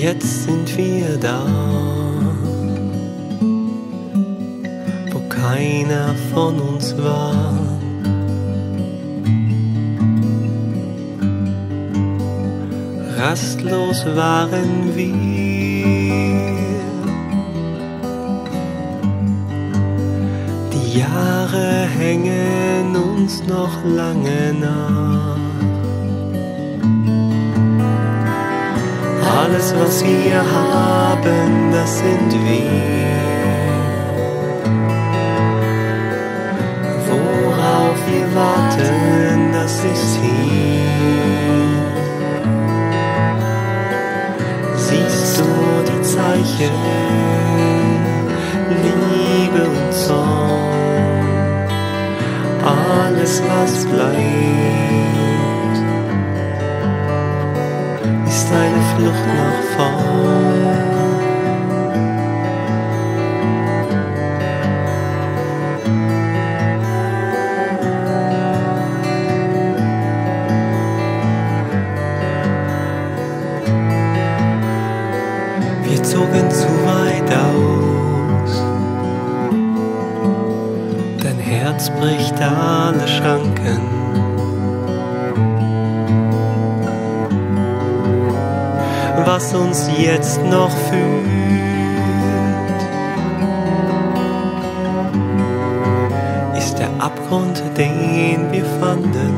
jetzt sind wir da, wo keiner von uns war. Rastlos waren wir. Die Jahre hängen uns noch lange nach. Alles, was wir haben, das sind wir. Worauf wir warten, das ist hier. Siehst du die Zeichen, Liebe und Zorn, alles, was bleibt, ist eine Flucht nach vorn. Wir zogen zu weit aus. Dein Herz bricht alle Schranken. Was uns jetzt noch fühlt, ist der Abgrund, den wir fanden.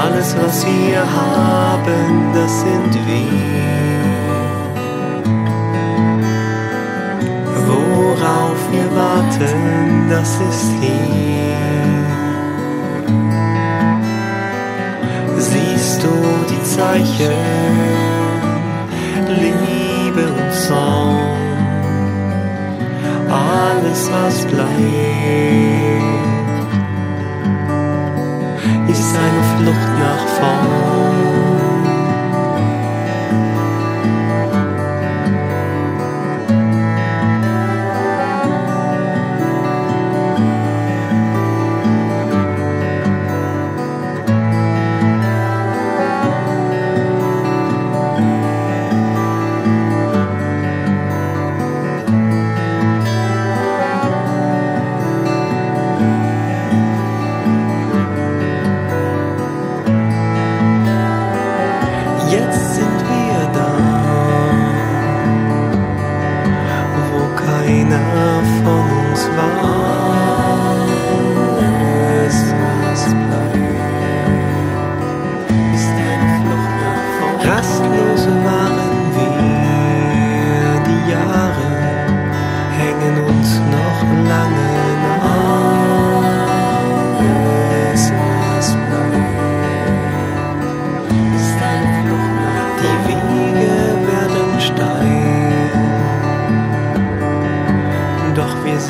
Alles, was wir haben, das sind wir. Worauf wir warten, das ist hier. Zeichen, Liebe und Zorn, alles, was bleibt ist eine Flucht nach vorn.